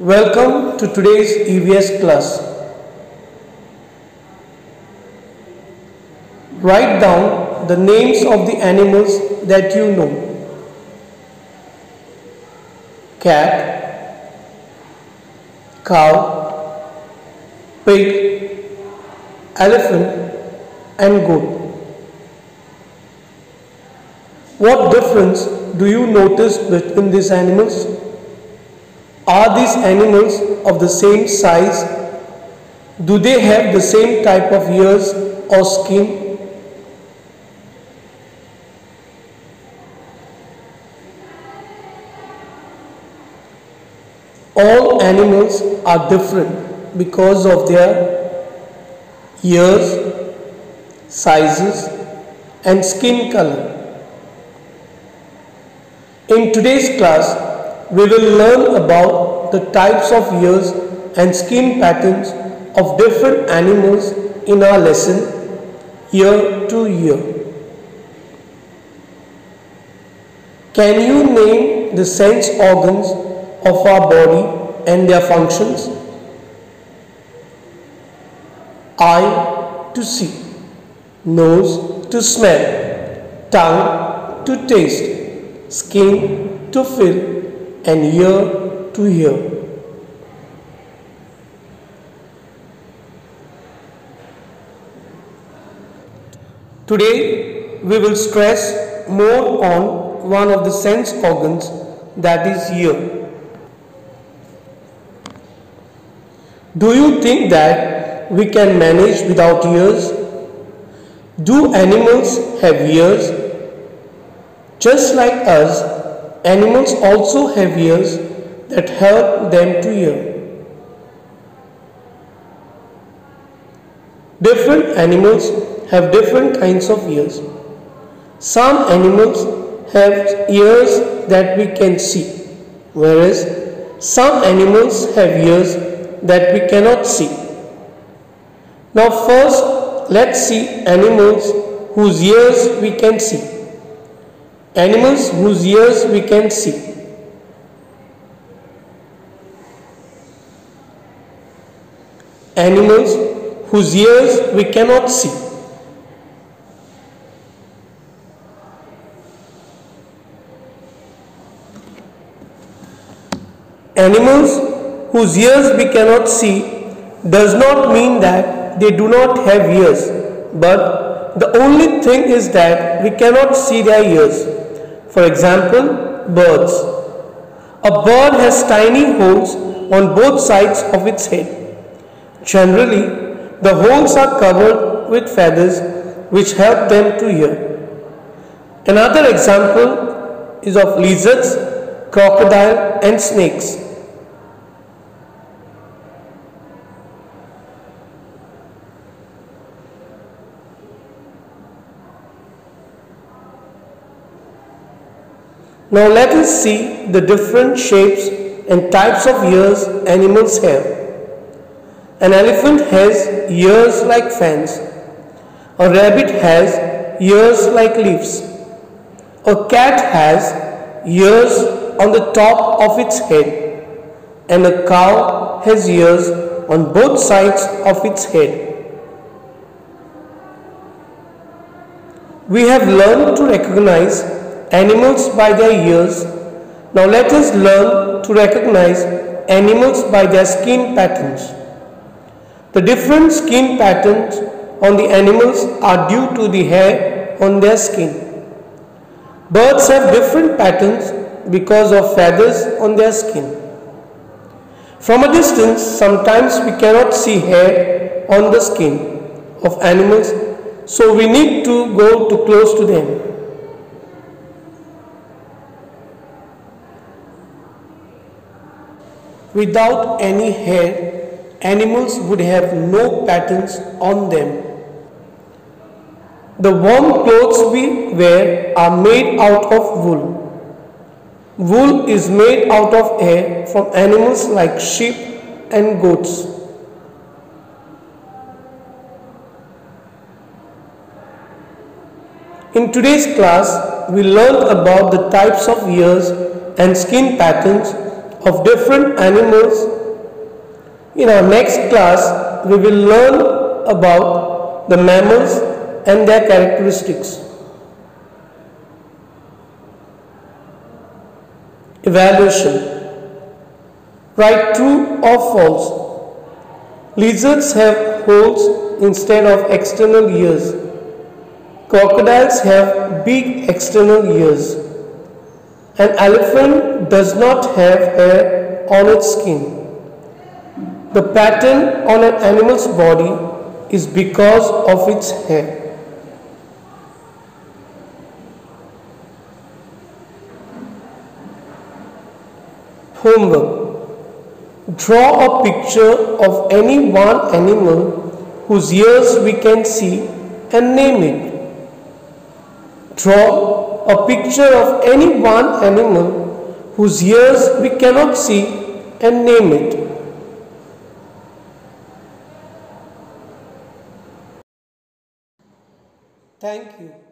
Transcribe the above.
Welcome to today's EVS class. Write down the names of the animals that you know. Cat, cow, pig, elephant and goat. What difference do you notice between these animals? Are these animals of the same size? Do they have the same type of ears or skin? All animals are different because of their ears, sizes, and skin color. In today's class, we will learn about the types of ears and skin patterns of different animals in our lesson Ear to Ear. Can you name the sense organs of our body and their functions? Eye to see, nose to smell, tongue to taste, skin to feel, and ear hear. Today we will stress more on one of the sense organs that is ear. Do you think that we can manage without ears? Do animals have ears? Just like us, animals also have ears that help them to hear. Different animals have different kinds of ears. Some animals have ears that we can see, whereas some animals have ears that we cannot see. Now first let's see animals whose ears we can see. Animals whose ears we can see. Animals whose ears we cannot see. Animals whose ears we cannot see does not mean that they do not have ears, but the only thing is that we cannot see their ears. For example, birds. A bird has tiny holes on both sides of its head. Generally, the holes are covered with feathers which help them to hear. Another example is of lizards, crocodile and snakes. Now let us see the different shapes and types of ears animals have. An elephant has ears like fans. A rabbit has ears like leaves. A cat has ears on the top of its head. And a cow has ears on both sides of its head. We have learned to recognize animals by their ears. Now let us learn to recognize animals by their skin patterns. The different skin patterns on the animals are due to the hair on their skin. Birds have different patterns because of feathers on their skin. From a distance, sometimes we cannot see hair on the skin of animals, so we need to go too close to them. Without any hair, animals would have no patterns on them. The warm clothes we wear are made out of wool. Wool is made out of hair from animals like sheep and goats. In today's class, we learned about the types of ears and skin patterns of different animals. In our next class, we will learn about the mammals and their characteristics. Evaluation Write true or false. Lizards have holes instead of external ears. Crocodiles have big external ears. An elephant does not have hair on its skin. The pattern on an animal's body is because of its hair. Homework Draw a picture of any one animal whose ears we can see and name it. Draw a picture of any one animal whose ears we cannot see and name it. Thank you.